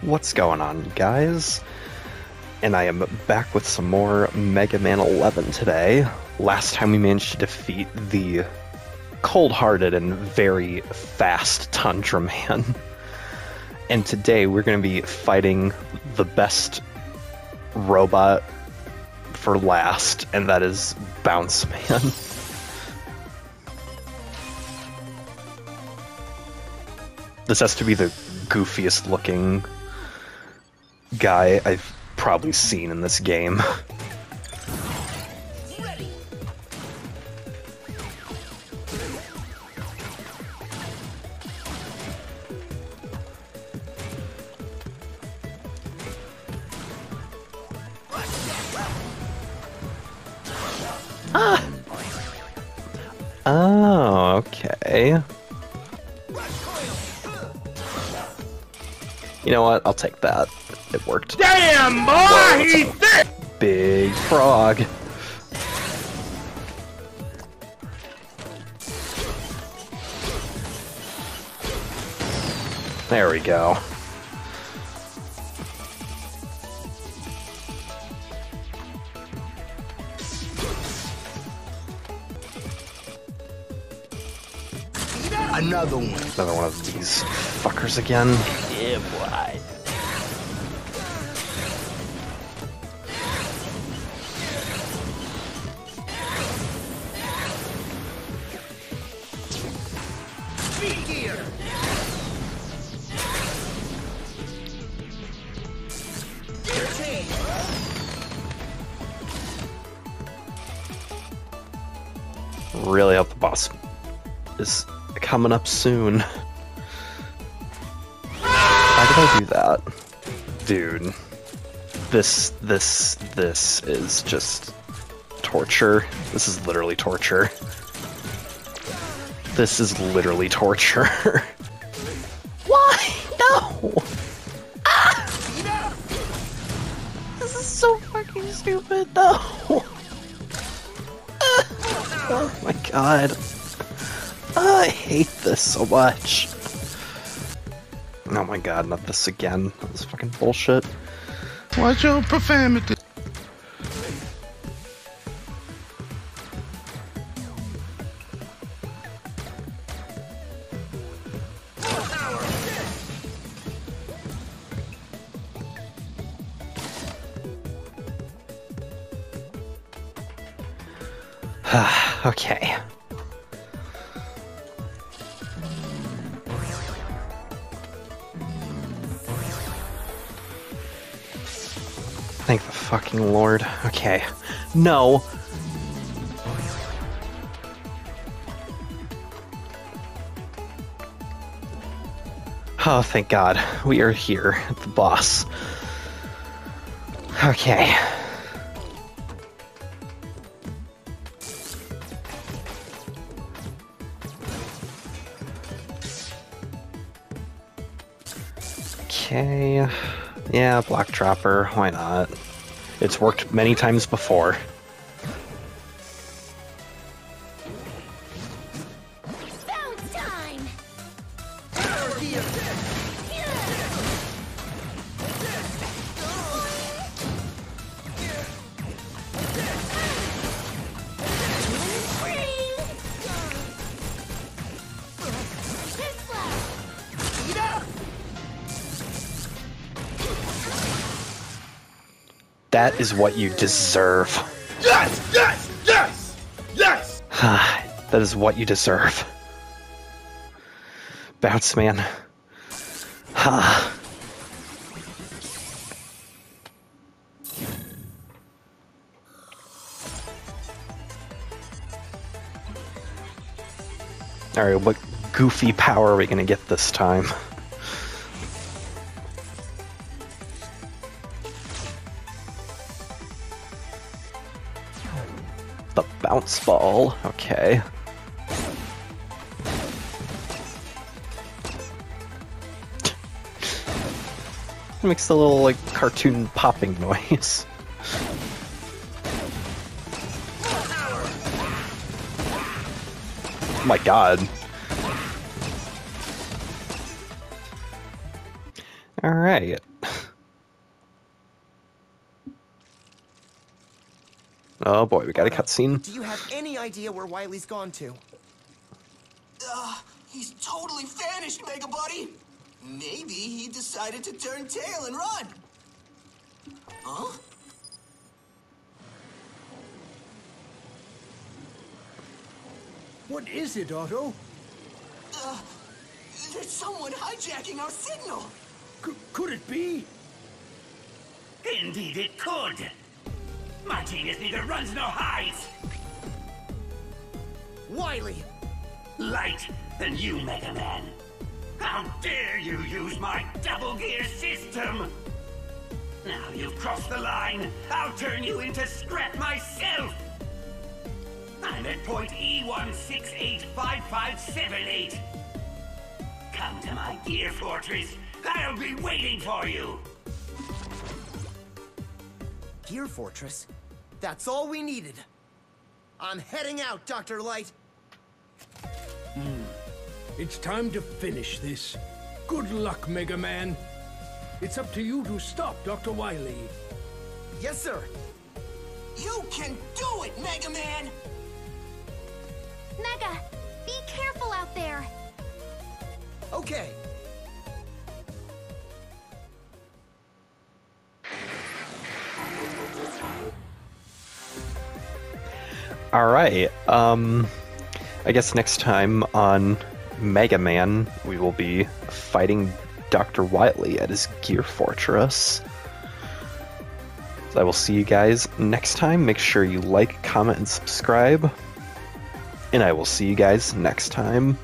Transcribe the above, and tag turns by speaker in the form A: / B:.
A: What's going on, guys? And I am back with some more Mega Man 11 today. Last time we managed to defeat the cold hearted and very fast Tundra Man. And today we're going to be fighting the best robot for last, and that is Bounce Man. this has to be the goofiest looking guy I've probably seen in this game. ah! Oh. You know what? I'll take that. It worked.
B: Damn, boy! He's thick!
A: Big frog. There we go.
B: Another one.
A: Another one of these fuckers again.
B: Yeah, boy.
A: Really hope the boss is coming up soon. Why did I do that? Dude. This, this, this is just torture. This is literally torture. This is literally torture. Why? No! Ah! This is so fucking stupid, no! oh my god. I hate this so much. Oh my god, not this again. This fucking bullshit.
B: Watch your profanity.
A: okay. Thank the fucking lord. Okay. No. Oh, thank God. We are here at the boss. Okay. Okay. Yeah, Block Dropper, why not? It's worked many times before.
C: Bounce time!
A: That is what you deserve.
B: Yes, yes, yes, yes.
A: that is what you deserve. Bounce man. Ha. Alright, what goofy power are we gonna get this time? Bounce ball, okay. It makes a little like cartoon popping noise. Oh my god. Alright. Oh boy, we got a cutscene.
D: Do you have any idea where Wily's gone to?
E: Uh, he's totally vanished, Mega Buddy. Maybe he decided to turn tail and run. Huh?
B: What is it, Auto?
E: Uh, there's someone hijacking our signal.
B: C- could it be?
F: Indeed it could. My genius neither runs nor hides.
D: Wily!
F: Light than you, Mega Man. How dare you use my double gear system? Now you've crossed the line. I'll turn you into scrap myself. I'm at point E E1685578. Come to my gear fortress. I'll be waiting for you.
D: Gear Fortress? That's all we needed. I'm heading out, Dr. Light. Hmm.
B: It's time to finish this. Good luck, Mega Man. It's up to you to stop Dr. Wily.
D: Yes, sir.
E: You can do it, Mega Man!
C: Mega, be careful out there.
D: Okay.
A: All right. Um, I guess next time on Mega Man, we will be fighting Dr. Wily at his Gear Fortress. So I will see you guys next time. Make sure you like, comment, and subscribe. And I will see you guys next time.